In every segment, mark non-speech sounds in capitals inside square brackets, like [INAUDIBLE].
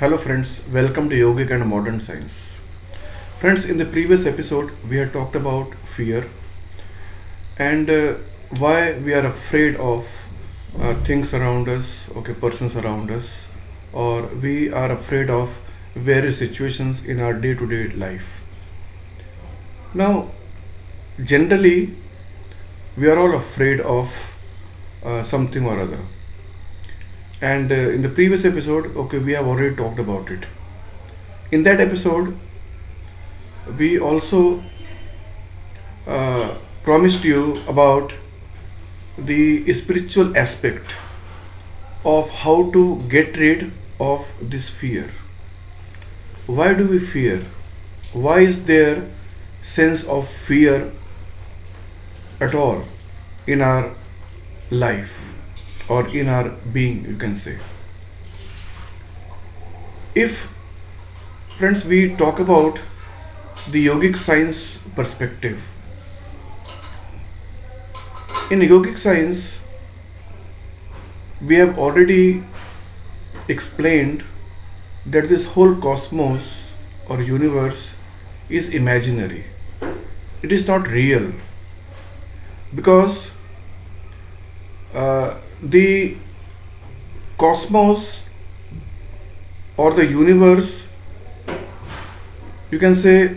Hello friends, welcome to Yogic and Modern Science. Friends, in the previous episode we had talked about fear and uh, why we are afraid of uh, things around us, okay, persons around us, or we are afraid of various situations in our day-to-day life. Now, generally we are all afraid of uh, something or other and uh, in the previous episode okay we have already talked about it. In that episode we also uh, promised you about the spiritual aspect of how to get rid of this fear. Why do we fear? Why is there sense of fear at all in our life or in our being you can say. If friends we talk about the yogic science perspective in yogic science we have already explained that this whole cosmos or universe is imaginary. It is not real. Because uh, the cosmos or the universe you can say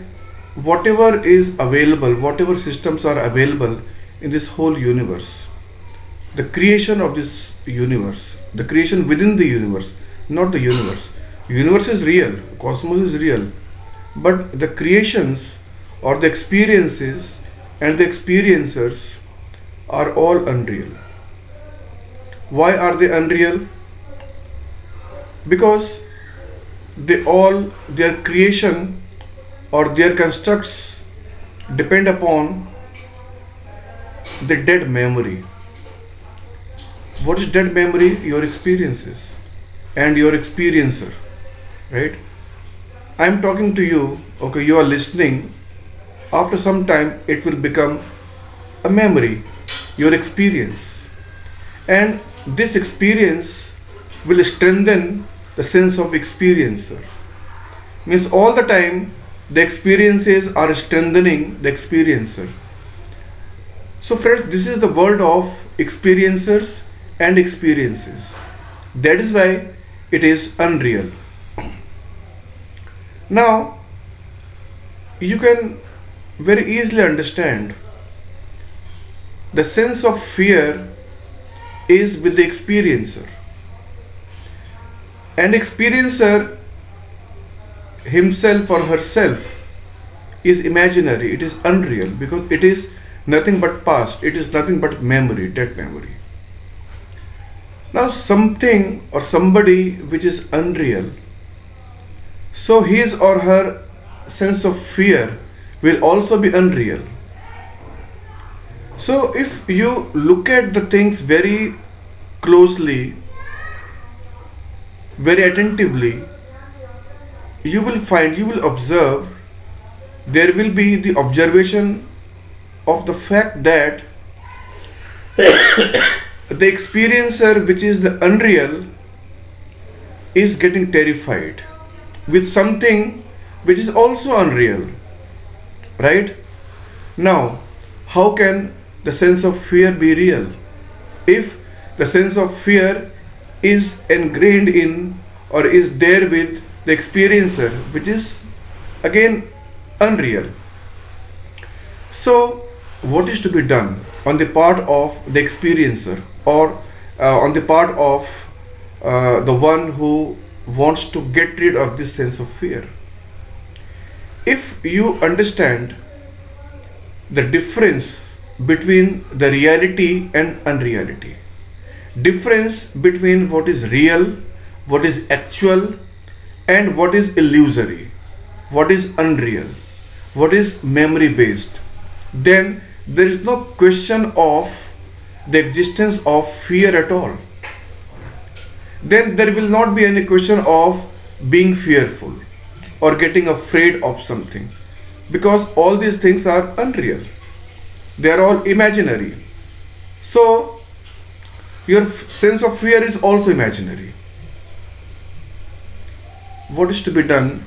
whatever is available whatever systems are available in this whole universe the creation of this universe the creation within the universe not the universe. Universe is real cosmos is real but the creations or the experiences and the experiencers are all unreal why are they unreal? Because they all their creation or their constructs depend upon the dead memory. What is dead memory? Your experiences and your experiencer right? I am talking to you okay you are listening. After some time it will become a memory your experience. And this experience will strengthen the sense of experiencer. Means all the time the experiences are strengthening the experiencer. So friends, this is the world of experiencers and experiences. That is why it is unreal. [CLEARS THROAT] Now, you can very easily understand the sense of fear is with the experiencer. And experiencer himself or herself is imaginary, it is unreal because it is nothing but past, it is nothing but memory, dead memory. Now, something or somebody which is unreal, so his or her sense of fear will also be unreal. So, if you look at the things very closely, very attentively, you will find, you will observe, there will be the observation of the fact that [COUGHS] the experiencer, which is the unreal, is getting terrified with something which is also unreal. Right? Now, how can the sense of fear be real? If the sense of fear is ingrained in or is there with the experiencer, which is again unreal. So, what is to be done on the part of the experiencer or uh, on the part of uh, the one who wants to get rid of this sense of fear? If you understand the difference between the reality and unreality, difference between what is real, what is actual, and what is illusory, what is unreal, what is memory based, then there is no question of the existence of fear at all. Then there will not be any question of being fearful or getting afraid of something because all these things are unreal, they are all imaginary. So, your sense of fear is also imaginary what is to be done?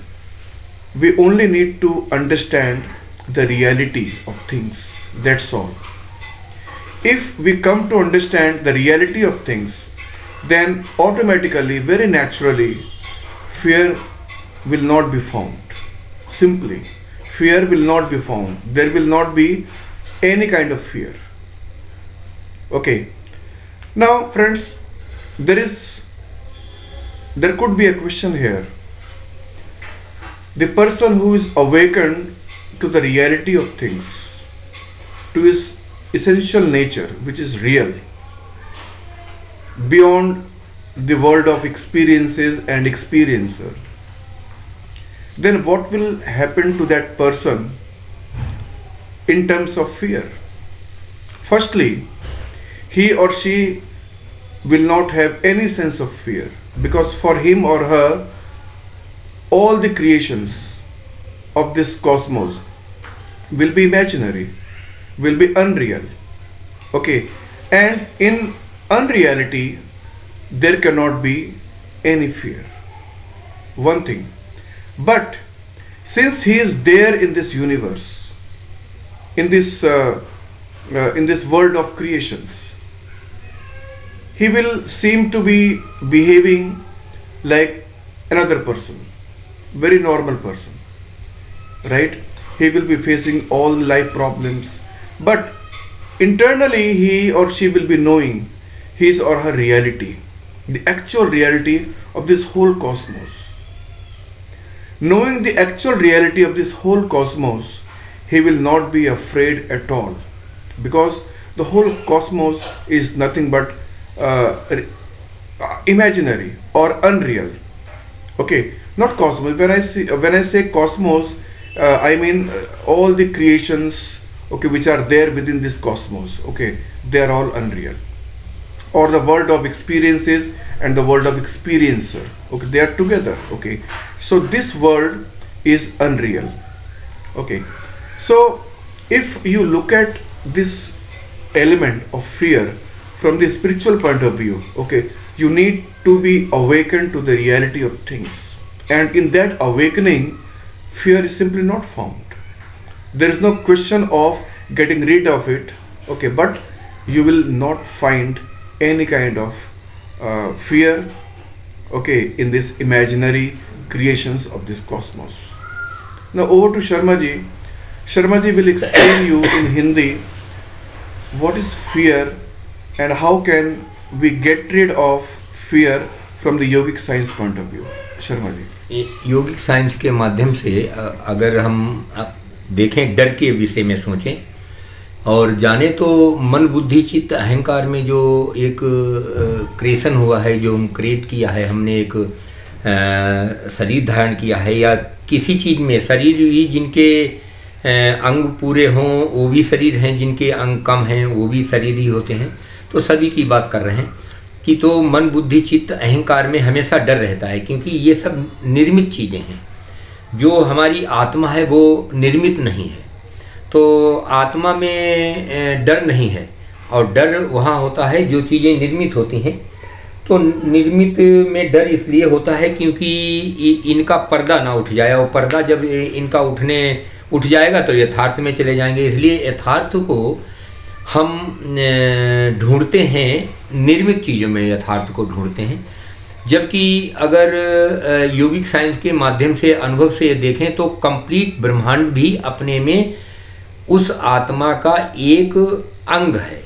We only need to understand the reality of things. That's all. If we come to understand the reality of things, then automatically, very naturally, fear will not be found. Simply, fear will not be found. There will not be any kind of fear. Okay. Now, friends, there is there could be a question here. The person who is awakened to the reality of things, to his essential nature, which is real, beyond the world of experiences and experiencer, then what will happen to that person in terms of fear? Firstly, he or she will not have any sense of fear because for him or her, all the creations of this cosmos will be imaginary, will be unreal. Okay, and in unreality, there cannot be any fear. One thing. But since he is there in this universe, in this uh, uh, in this world of creations, he will seem to be behaving like another person, very normal person, right? He will be facing all life problems, but internally he or she will be knowing his or her reality, the actual reality of this whole cosmos Knowing the actual reality of this whole cosmos, he will not be afraid at all because the whole cosmos is nothing but uh, imaginary or unreal. Okay, not cosmos. When I see when I say cosmos, uh, I mean uh, all the creations okay which are there within this cosmos. Okay, they are all unreal or the world of experiences and the world of experiencer okay they are together okay so this world is unreal okay so if you look at this element of fear from the spiritual point of view okay you need to be awakened to the reality of things. And in that awakening fear is simply not found there is no question of getting rid of it okay but you will not find any kind of uh, fear okay in this imaginary creations of this cosmos. Now over to sharma ji sharma ji will explain you in hindi what is fear and how can we get rid of fear from the yogic science point of view. Sharma ji yogic science के माध्यम से अगर हम देखें डर के विषय में सोचें, और जाने तो मन, बुद्धि, चित्त, अहंकार में जो एक क्रिएशन हुआ है, जो हम क्रिएट किया है, हमने एक शरीर धारण किया है, या किसी चीज़ में, शरीर भी जिनके अंग पूरे हों, वो भी शरीर हैं, जिनके अंग कम हैं, वो भी शरीर ही होते हैं। तो सभी की बात कर रहे हैं कि तो मन, बुद्धि, चित्त, अहंकार में हमेशा डर रहता है, क्योंकि ये सब निर्मित चीज़ें हैं। जो हमारी आत्मा है, वो निर्मित नहीं है। तो आत्मा में डर नहीं है, और डर वहाँ होता है, जो चीज़ें निर्मित होती हैं। तो निर्मित में डर इसलिए होता है, क्योंकि इनका पर्दा ना उठ जाए, और पर्दा जब इनका उठने उठ जाएगा तो यथार्थ में चले जाएँगे। इसलिए यथार्थ को हम ढूंढते हैं, निर्मित चीज़ों में यथार्थ को ढूंढते हैं। जबकि अगर योगिक साइंस के माध्यम से, अनुभव से देखें तो कंप्लीट ब्रह्मांड भी अपने में उस आत्मा का एक अंग है।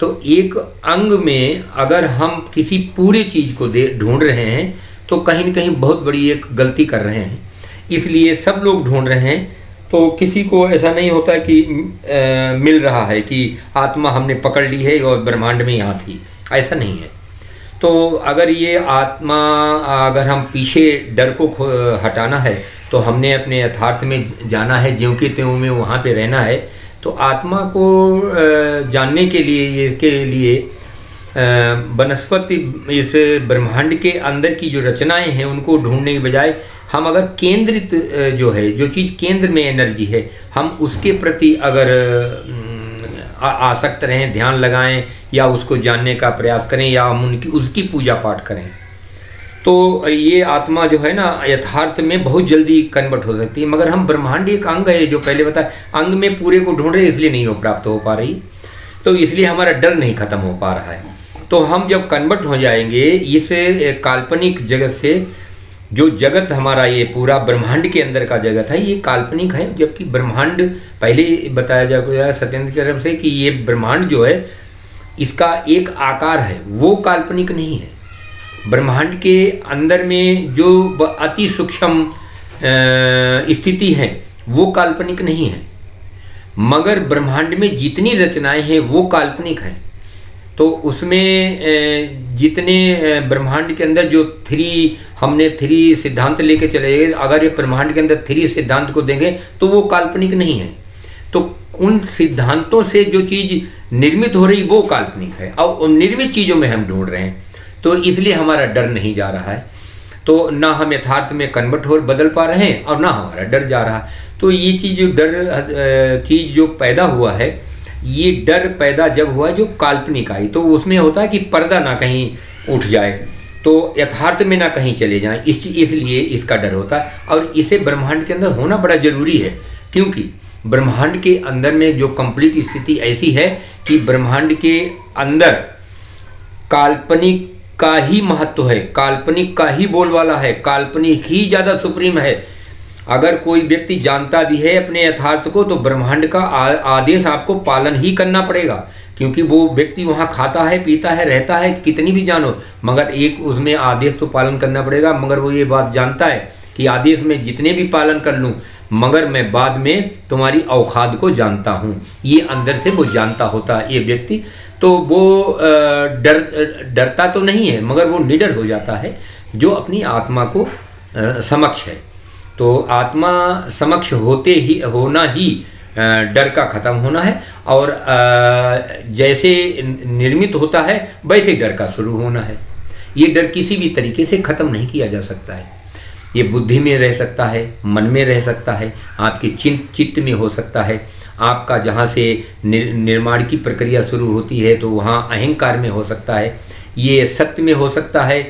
तो एक अंग में अगर हम किसी पूरी चीज़ को दे, ढूंढ रहे हैं तो कहीं न कहीं बहुत बड़ी एक गलती कर रहे हैं। इसलिए सब लोग ढूंढ रहे हैं तो किसी को ऐसा नहीं होता कि आ, मिल रहा है कि आत्मा हमने पकड़ ली है और ब्रह्मांड में यहाँ थी। ऐसा नहीं है। तो अगर ये आत्मा अगर हम पीछे डर को हटाना है तो हमने अपने यथार्थ में जाना है ज्यों के त्यों में वहाँ पे रहना है। तो आत्मा को जानने के लिए इसके लिए वनस्पति इस ब्रह्मांड के अंदर की जो रचनाएँ हैं उनको ढूँढने के बजाय हम अगर केंद्रित जो है, जो चीज़ केंद्र में एनर्जी है, हम उसके प्रति अगर आसक्त रहें, ध्यान लगाएँ, या उसको जानने का प्रयास करें, या हम उनकी, उसकी पूजा पाठ करें तो ये आत्मा जो है ना, यथार्थ में बहुत जल्दी कन्वर्ट हो सकती है। मगर हम ब्रह्मांड एक अंग है, जो पहले बताए अंग में पूरे को ढूंढ रहे, इसलिए नहीं हो प्राप्त हो पा रही। तो इसलिए हमारा डर नहीं खत्म हो पा रहा है। तो हम जब कन्वर्ट हो जाएँगे, इस काल्पनिक जगत से जो जगत हमारा ये पूरा ब्रह्मांड के अंदर का जगत है, ये काल्पनिक है, जबकि ब्रह्मांड पहले बताया जा सत्येंद्र की से कि ये ब्रह्मांड जो है, इसका एक आकार है, वो काल्पनिक नहीं है। ब्रह्मांड के अंदर में जो अति सूक्ष्म स्थिति है, वो काल्पनिक नहीं है। मगर ब्रह्मांड में जितनी रचनाएँ हैं, वो काल्पनिक हैं। तो उसमें जितने ब्रह्मांड के अंदर जो थ्री, हमने थ्री सिद्धांत लेके चले गए, अगर ये ब्रह्मांड के अंदर थ्री सिद्धांत को देंगे तो वो काल्पनिक नहीं है। तो उन सिद्धांतों से जो चीज़ निर्मित हो रही, वो काल्पनिक है। और उन निर्मित चीज़ों में हम ढूंढ रहे हैं तो इसलिए हमारा डर नहीं जा रहा है। तो ना हम यथार्थ में कन्वर्ट हो बदल पा रहे हैं, और ना हमारा डर जा रहा। तो ये चीज़ जो डर चीज़ जो पैदा हुआ है ये डर पैदा जब हुआ जो काल्पनिक आई तो उसमें होता है कि पर्दा ना कहीं उठ जाए तो यथार्थ में ना कहीं चले जाएँ, इस इसलिए इसका डर होता। है और इसे ब्रह्मांड के अंदर होना बड़ा ज़रूरी है, क्योंकि ब्रह्मांड के अंदर में जो कंप्लीट स्थिति ऐसी है कि ब्रह्मांड के अंदर काल्पनिक का ही महत्व है, काल्पनिक का ही बोलवाला है, काल्पनिक ही ज़्यादा सुप्रीम है अगर कोई व्यक्ति जानता भी है अपने यथार्थ को तो ब्रह्मांड का आदेश आपको पालन ही करना पड़ेगा, क्योंकि वो व्यक्ति वहाँ खाता है, पीता है, रहता है, कितनी भी जानो, मगर एक उसमें आदेश तो पालन करना पड़ेगा, मगर वो ये बात जानता है कि आदेश में जितने भी पालन कर लूँ, मगर मैं बाद में तुम्हारी औखाद को जानता हूँ। ये अंदर से वो जानता होता है, ये व्यक्ति। तो वो डर डरता तो नहीं है, मगर वो निडर हो जाता है, जो अपनी आत्मा को समक्ष है। तो आत्मा समक्ष होते ही होना ही डर का खत्म होना है और जैसे निर्मित होता है वैसे डर का शुरू होना है। ये डर किसी भी तरीके से खत्म नहीं किया जा सकता है। ये बुद्धि में रह सकता है मन में रह सकता है आपके चिंत चित्त में हो सकता है। आपका जहाँ से निर, निर्माण की प्रक्रिया शुरू होती है तो वहाँ अहंकार में हो सकता है। ये सत्य में हो सकता है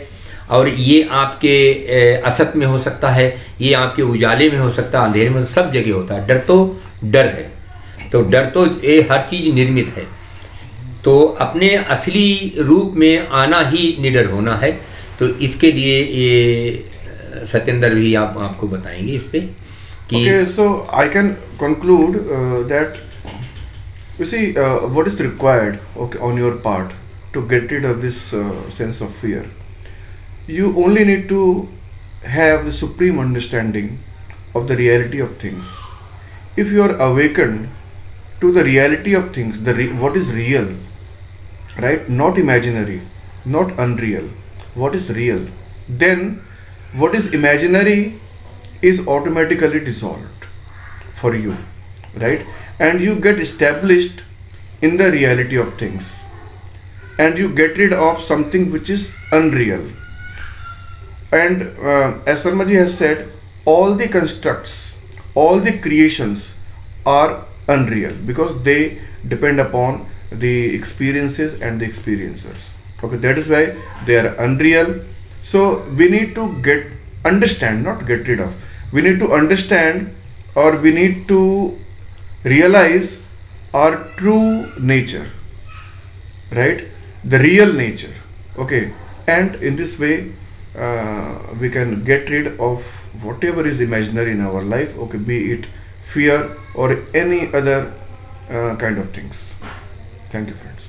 और ये आपके असत में हो सकता है ये आपके उजाले में हो सकता है अंधेरे में सब जगह होता है। डर तो डर है। तो डर तो ये हर चीज़ निर्मित है। तो अपने असली रूप में आना ही निडर होना है। तो इसके लिए ये सत्येंद्र भी आप आपको बताएँगे इस पे कि okay, so I can conclude uh, that you see uh, what is required okay on your part to get rid of this you only need to have the supreme understanding of the reality of things. If you are awakened to the reality of things the what is real right? Not imaginary not unreal. What is real? Then what is imaginary is automatically dissolved for you right? And you get established in the reality of things. And you get rid of something which is unreal and uh, as Sharmaji has said all the constructs all the creations are unreal because they depend upon the experiences and the experiencers. Okay that is why they are unreal. So we need to get understand not get rid of. We need to understand or we need to realize our true nature right? The real nature. Okay and in this way uh, we can get rid of whatever is imaginary in our life okay be it fear or any other uh, kind of things. Thank you friends